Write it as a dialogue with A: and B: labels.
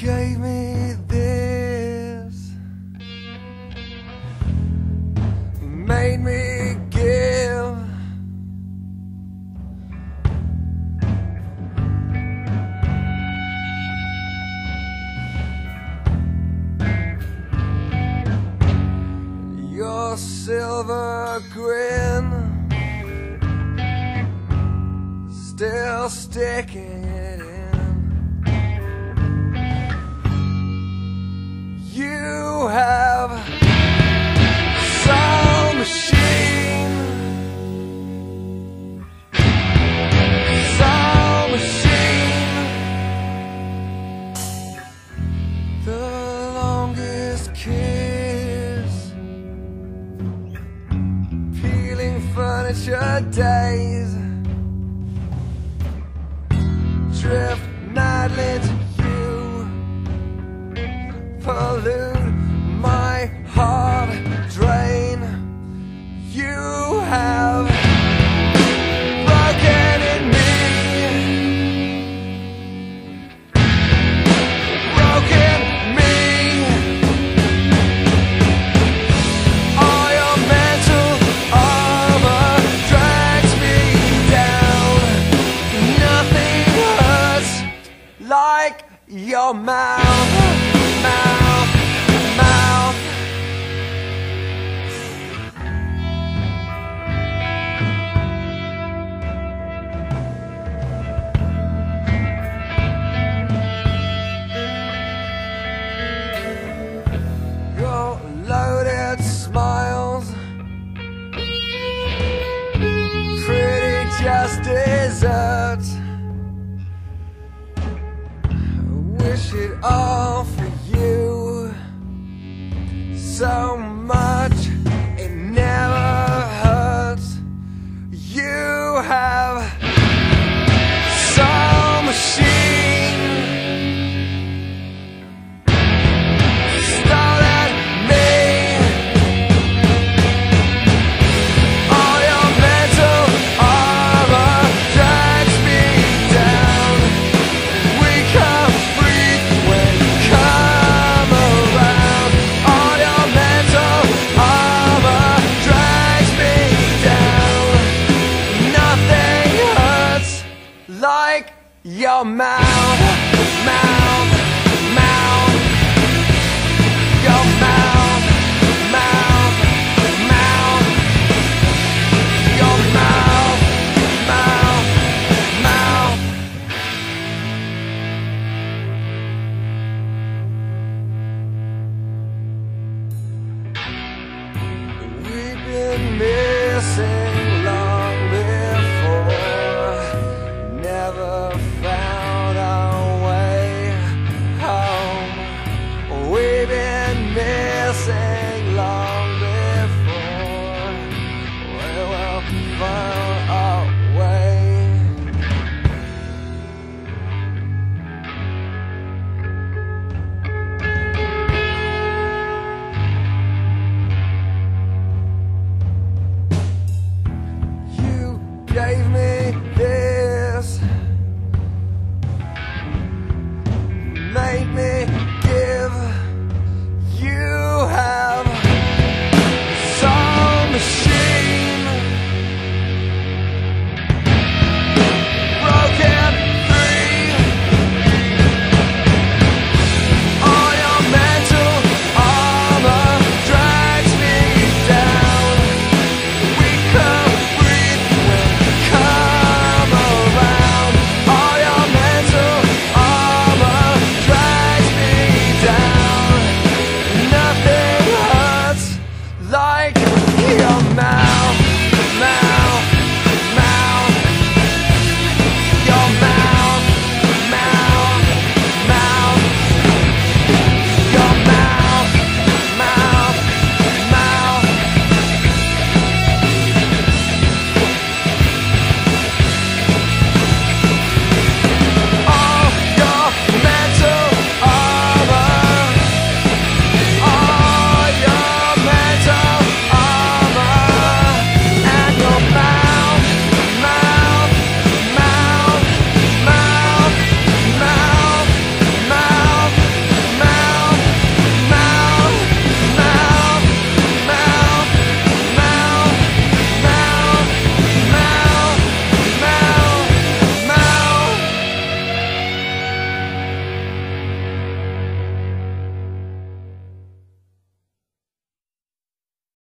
A: gave me this. Made me give. Your silver grin. Still sticking. amateur days. Drift nightly to you. Pollute your mouth, mouth, mouth. Your loaded smiles, pretty just desserts. it all for you so. your mouth.